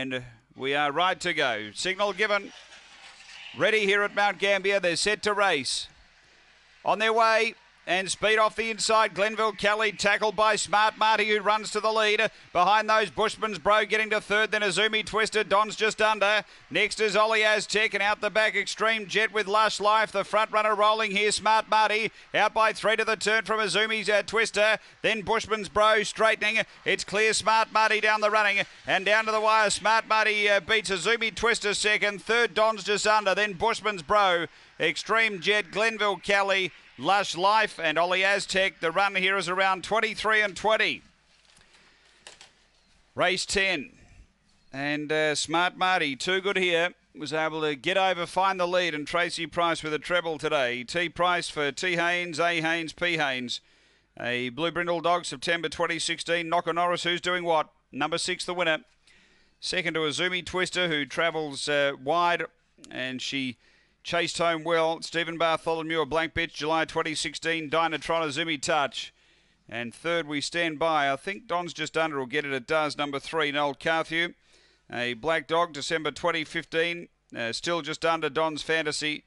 And we are right to go. Signal given. Ready here at Mount Gambier. They're set to race. On their way. And speed off the inside. Glenville Kelly tackled by Smart Marty, who runs to the lead. Behind those, Bushman's Bro getting to third. Then Azumi Twister. Don's just under. Next is Ollie Aztec. And out the back, Extreme Jet with Lush Life. The front runner rolling here. Smart Marty out by three to the turn from Azumi's uh, Twister. Then Bushman's Bro straightening. It's clear. Smart Marty down the running. And down to the wire. Smart Marty uh, beats Azumi Twister second. Third, Don's just under. Then Bushman's Bro. Extreme Jet, Glenville Kelly. Lush Life and Ollie Aztec. The run here is around 23 and 20. Race 10. And uh, Smart Marty, too good here, was able to get over, find the lead, and Tracy Price with a treble today. T Price for T Haynes, A Haynes, P Haynes. A Blue Brindle Dog, September 2016. Knocka Norris, who's doing what? Number six, the winner. Second to Azumi Twister, who travels uh, wide, and she Chased home well. Stephen Bartholomew, a blank bitch, July 2016. Dynatron, Azumi Touch. And third, we stand by. I think Don's just under will get it. It does. Number three, Noel Carthew. A black dog, December 2015. Uh, still just under Don's Fantasy.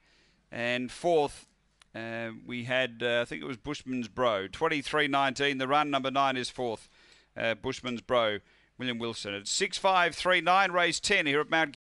And fourth, uh, we had, uh, I think it was Bushman's Bro. 23.19. The run, number nine, is fourth. Uh, Bushman's Bro, William Wilson. It's 6.539, race 10 here at Mount